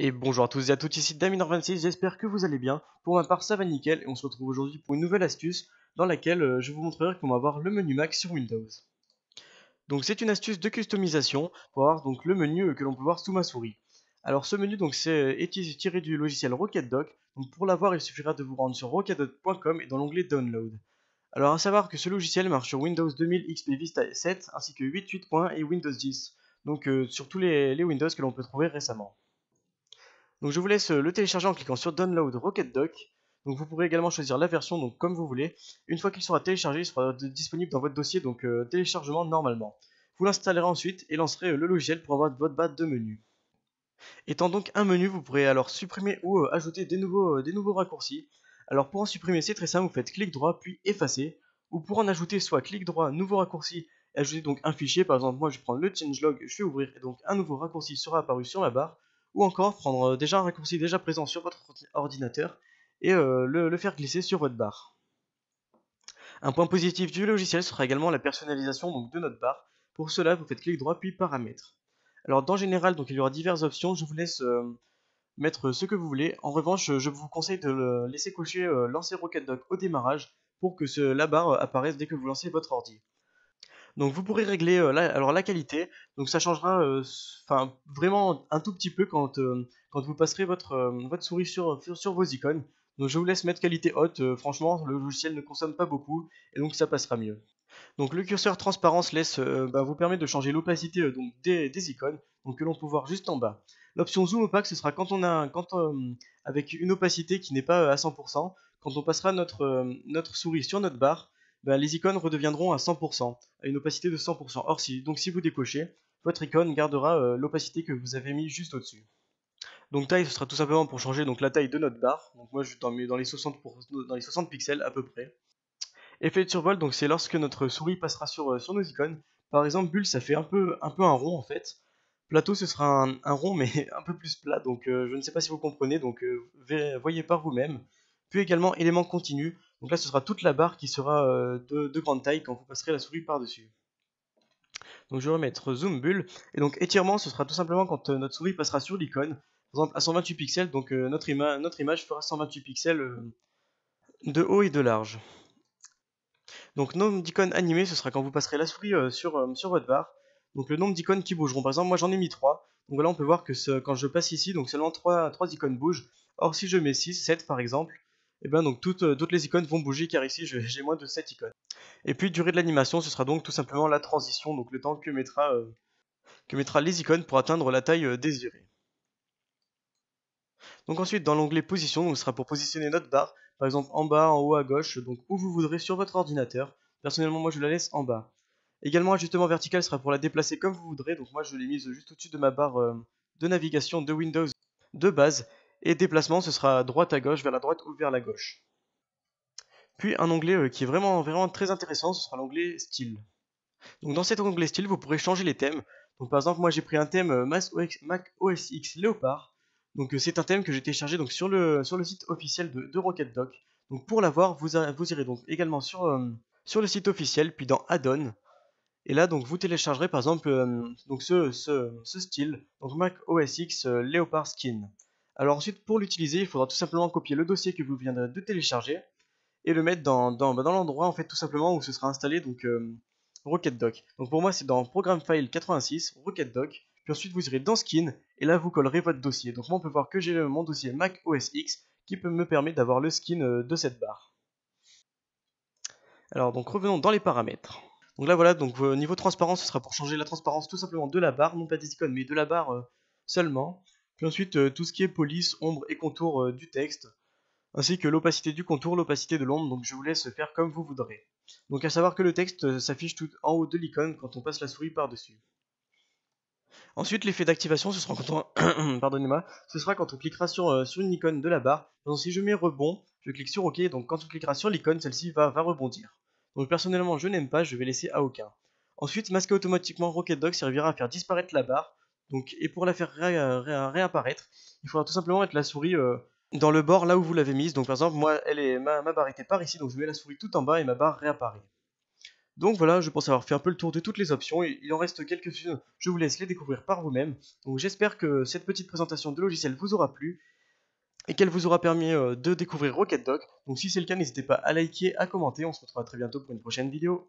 Et bonjour à tous et à toutes, ici Daminor26, j'espère que vous allez bien. Pour ma part, ça va nickel et on se retrouve aujourd'hui pour une nouvelle astuce dans laquelle euh, je vous montrerai comment avoir le menu Mac sur Windows. Donc c'est une astuce de customisation pour avoir donc le menu euh, que l'on peut voir sous ma souris. Alors ce menu donc c'est euh, est tiré du logiciel RocketDock. Donc pour l'avoir, il suffira de vous rendre sur rocketdoc.com et dans l'onglet Download. Alors à savoir que ce logiciel marche sur Windows 2000 XP Vista 7 ainsi que 8.8.1 et Windows 10. Donc sur tous les Windows que l'on peut trouver récemment. Je vous laisse euh, le télécharger en cliquant sur Download RocketDock. Donc vous pourrez également choisir la version comme vous voulez. Une fois qu'il sera téléchargé, il sera disponible dans votre dossier donc euh, téléchargement normalement. Vous l'installerez ensuite et lancerez euh, le logiciel pour avoir votre base de menu. Étant donc un menu, vous pourrez alors supprimer ou ajouter des nouveaux, des nouveaux raccourcis. Alors pour en supprimer, c'est très simple, vous faites clic droit puis effacer. Ou pour en ajouter, soit clic droit, nouveau raccourci, et ajouter donc un fichier. Par exemple, moi je vais prendre le changelog, je vais ouvrir et donc un nouveau raccourci sera apparu sur ma barre ou encore prendre euh, déjà un raccourci déjà présent sur votre ordinateur et euh, le, faire glisser sur votre barre. Un point positif du logiciel sera également la personnalisation donc, de notre barre. Pour cela, vous faites clic droit puis paramètres. Alors dans général, donc, il y aura diverses options, je vous laisse euh, mettre ce que vous voulez. En revanche, je vous conseille de laisser cocher lancer RocketDock au démarrage pour que la barre apparaisse dès que vous lancez votre ordi. Donc vous pourrez régler euh, la, qualité, donc ça changera euh, vraiment un tout petit peu quand, euh, vous passerez votre, souris sur, vos icônes. Donc je vous laisse mettre qualité haute, franchement le logiciel ne consomme pas beaucoup et donc ça passera mieux. Donc le curseur transparence laisse, bah, vous permet de changer l'opacité des, icônes, que l'on peut voir juste en bas. L'option zoom opaque ce sera quand on a quand avec une opacité qui n'est pas à 100%, quand on passera notre souris sur notre barre, ben, les icônes redeviendront à 100%, à une opacité de 100%. Or, si, donc si vous décochez, votre icône gardera euh, l'opacité que vous avez mis juste au-dessus. Donc taille, ce sera tout simplement pour changer donc, la taille de notre barre. Donc moi, je dans, dans, les 60 dans les 60 pixels à peu près. Effet de survol, donc c'est lorsque notre souris passera sur, euh, nos icônes. Par exemple, bulle, ça fait un peu, un peu un rond en fait. Plateau, ce sera un, rond, mais un peu plus plat. Donc euh, je ne sais pas si vous comprenez, donc voyez par vous-même. Puis également élément continu. Donc là, ce sera toute la barre qui sera euh, de, grande taille quand vous passerez la souris par-dessus. Donc je vais remettre zoom bulle. Et donc étirement, ce sera tout simplement quand euh, notre souris passera sur l'icône. Par exemple à 128 pixels, donc euh, notre, image fera 128 pixels de haut et de large. Donc nombre d'icônes animées, ce sera quand vous passerez la souris sur, votre barre. Donc le nombre d'icônes qui bougeront. Par exemple, moi j'en ai mis 3. Donc là on peut voir que quand je passe ici, donc seulement 3, 3 icônes bougent. Or si je mets 6, 7 par exemple, et eh bien donc euh, toutes, les icônes vont bouger car ici j'ai moins de 7 icônes. Et puis durée de l'animation, ce sera donc tout simplement la transition, donc le temps que mettra, euh, que mettra les icônes pour atteindre la taille euh, désirée. Donc ensuite dans l'onglet position, donc ce sera pour positionner notre barre, par exemple en bas, en haut, à gauche, donc où vous voudrez sur votre ordinateur. Personnellement moi je la laisse en bas. Également ajustement vertical sera pour la déplacer comme vous voudrez, donc moi je l'ai mise juste au-dessus de ma barre de navigation de Windows de base et déplacement, ce sera droite à gauche, vers la droite ou vers la gauche. Puis un onglet euh, qui est vraiment, vraiment très intéressant, ce sera l'onglet style. Donc dans cet onglet style, vous pourrez changer les thèmes. Donc par exemple, moi j'ai pris un thème euh, Mac OS X Léopard. Donc euh, c'est un thème que j'ai téléchargé donc, sur, le, site officiel de, de. Donc pour l'avoir, vous, irez donc également sur, le site officiel, puis dans Add-on. Et là, donc, vous téléchargerez par exemple ce, style, donc Mac OS X Léopard Skin. Alors ensuite, pour l'utiliser, il faudra tout simplement copier le dossier que vous viendrez de télécharger et le mettre dans, bah, l'endroit en fait tout simplement où ce sera installé donc euh, RocketDoc. Donc pour moi c'est dans Programme File 86, RocketDoc, puis ensuite vous irez dans Skin et là vous collerez votre dossier. Donc moi on peut voir que j'ai mon dossier Mac OS X qui peut me permettre d'avoir le skin euh, de cette barre. Alors donc revenons dans les paramètres. Donc là voilà, donc euh, niveau transparence, ce sera pour changer la transparence tout simplement de la barre, non pas des icônes mais de la barre seulement. Puis ensuite, euh, tout ce qui est police, ombre et contour euh, du texte, ainsi que l'opacité du contour, l'opacité de l'ombre, donc je vous laisse faire comme vous voudrez. Donc à savoir que le texte euh, s'affiche tout en haut de l'icône quand on passe la souris par-dessus. Ensuite, l'effet d'activation, ce sera quand on... Pardonnez-moi, ce sera quand on cliquera sur, sur une icône de la barre. Donc si je mets rebond, je clique sur OK, donc quand on cliquera sur l'icône, celle-ci va, va rebondir. Donc personnellement, je n'aime pas, je vais laisser à aucun. Ensuite, masquer automatiquement RocketDog servira à faire disparaître la barre, et pour la faire réapparaître, il faudra tout simplement mettre la souris euh, dans le bord là où vous l'avez mise. Donc par exemple, moi, elle est, ma, barre était par ici, donc je mets la souris tout en bas et ma barre réapparaît. Donc voilà, je pense avoir fait un peu le tour de toutes les options, il en reste quelques-unes, je vous laisse les découvrir par vous-même. Donc j'espère que cette petite présentation de logiciel vous aura plu, et qu'elle vous aura permis euh, de découvrir RocketDoc. Donc si c'est le cas, n'hésitez pas à liker, à commenter, on se retrouvera très bientôt pour une prochaine vidéo.